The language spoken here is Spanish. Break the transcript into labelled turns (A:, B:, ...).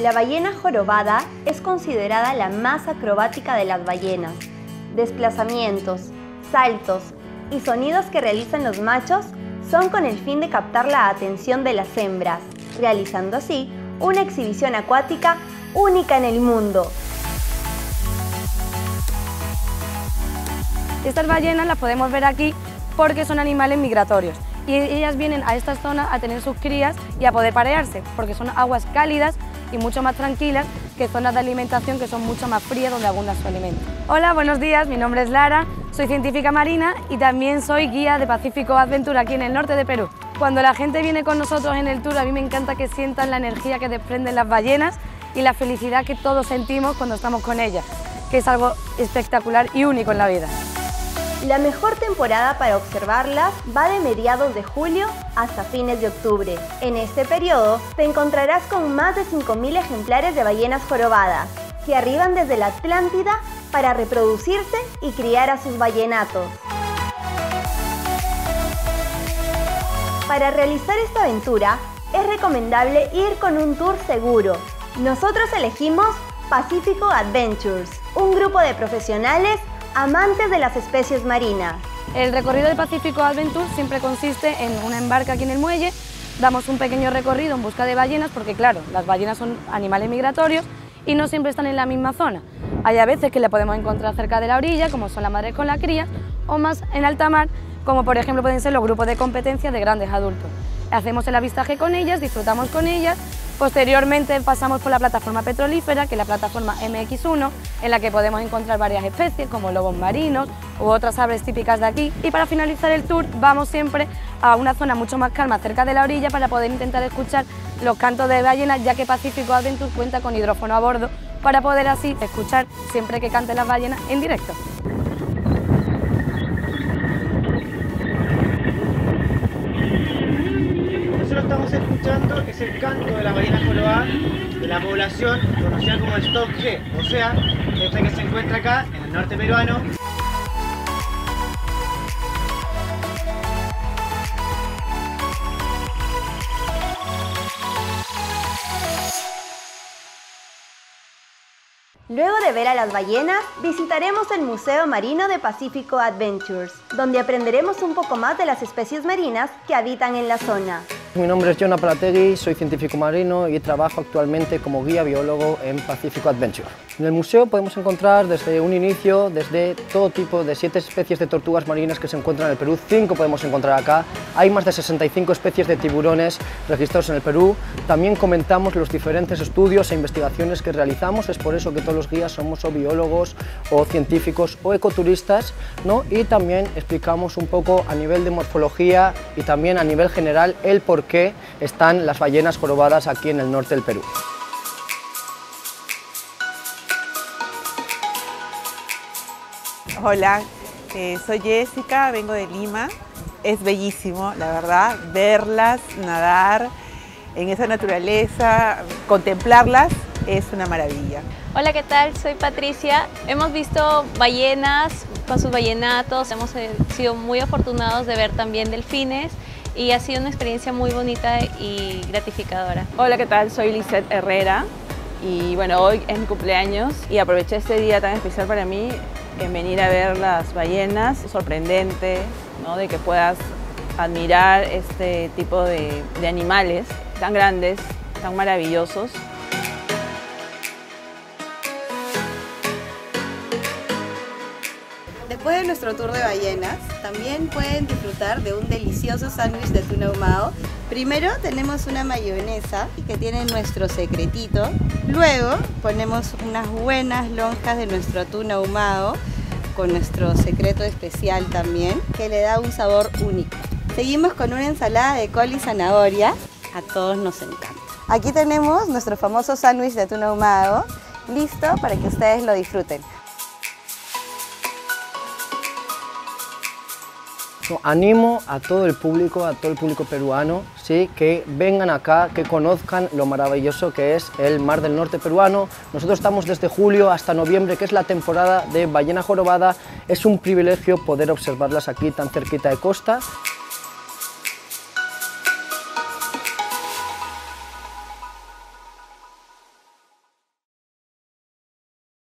A: La ballena jorobada es considerada la más acrobática de las ballenas. Desplazamientos, saltos y sonidos que realizan los machos son con el fin de captar la atención de las hembras, realizando así una exhibición acuática única en el mundo.
B: Estas ballenas las podemos ver aquí porque son animales migratorios y ellas vienen a esta zona a tener sus crías y a poder parearse porque son aguas cálidas y mucho más tranquilas que zonas de alimentación que son mucho más frías donde abunda su alimento. Hola, buenos días, mi nombre es Lara, soy científica marina y también soy guía de Pacífico Adventure aquí en el norte de Perú. Cuando la gente viene con nosotros en el tour, a mí me encanta que sientan la energía que desprenden las ballenas y la felicidad que todos sentimos cuando estamos con ellas, que es algo espectacular y único en la vida.
A: La mejor temporada para observarlas va de mediados de julio hasta fines de octubre. En este periodo te encontrarás con más de 5.000 ejemplares de ballenas jorobadas, que arriban desde la Atlántida para reproducirse y criar a sus ballenatos. Para realizar esta aventura es recomendable ir con un tour seguro. Nosotros elegimos Pacífico Adventures, un grupo de profesionales amantes de las especies marinas.
B: El recorrido del Pacífico Adventure siempre consiste en una embarca aquí en el muelle, damos un pequeño recorrido en busca de ballenas, porque claro, las ballenas son animales migratorios y no siempre están en la misma zona. Hay a veces que la podemos encontrar cerca de la orilla, como son las madres con la cría, o más en alta mar, como por ejemplo pueden ser los grupos de competencia de grandes adultos. Hacemos el avistaje con ellas, disfrutamos con ellas Posteriormente pasamos por la plataforma petrolífera, que es la plataforma MX1, en la que podemos encontrar varias especies como lobos marinos u otras aves típicas de aquí. Y para finalizar el tour vamos siempre a una zona mucho más calma cerca de la orilla para poder intentar escuchar los cantos de ballenas, ya que Pacífico Adventure cuenta con hidrófono a bordo para poder así escuchar siempre que canten las ballenas en directo.
C: Estamos escuchando es el canto de la ballena jorobada de la población conocida como Stock G, o sea, esta que se encuentra acá en el norte peruano.
A: Luego de ver a las ballenas, visitaremos el Museo Marino de Pacífico Adventures, donde aprenderemos un poco más de las especies marinas que habitan en la zona.
D: Mi nombre es Jonah Palategui, soy científico marino y trabajo actualmente como guía biólogo en Pacífico Adventure. En el museo podemos encontrar desde un inicio, desde todo tipo de siete especies de tortugas marinas que se encuentran en el Perú, cinco podemos encontrar acá, hay más de 65 especies de tiburones registrados en el Perú, también comentamos los diferentes estudios e investigaciones que realizamos, es por eso que todos los guías somos o biólogos o científicos o ecoturistas, ¿no? y también explicamos un poco a nivel de morfología y también a nivel general el por qué están las ballenas jorobadas aquí en el norte del Perú.
E: Hola, eh, soy Jessica, vengo de Lima. Es bellísimo, la verdad, verlas, nadar en esa naturaleza, contemplarlas es una maravilla.
F: Hola, ¿qué tal? Soy Patricia. Hemos visto ballenas con sus ballenatos, hemos eh, sido muy afortunados de ver también delfines y ha sido una experiencia muy bonita y gratificadora.
G: Hola, ¿qué tal? Soy Lizeth Herrera y bueno, hoy es mi cumpleaños y aproveché este día tan especial para mí en venir a ver las ballenas. Sorprendente ¿no? de que puedas admirar este tipo de, de animales tan grandes, tan maravillosos
H: Después de nuestro tour de ballenas, también pueden disfrutar de un delicioso sándwich de tuna ahumado. Primero tenemos una mayonesa que tiene nuestro secretito. Luego ponemos unas buenas lonjas de nuestro atún ahumado con nuestro secreto especial también, que le da un sabor único. Seguimos con una ensalada de col y zanahoria. A todos nos encanta. Aquí tenemos nuestro famoso sándwich de atún ahumado, listo para que ustedes lo disfruten.
D: Animo a todo el público, a todo el público peruano, ¿sí? que vengan acá, que conozcan lo maravilloso que es el Mar del Norte peruano. Nosotros estamos desde julio hasta noviembre, que es la temporada de ballena jorobada. Es un privilegio poder observarlas aquí tan cerquita de costa.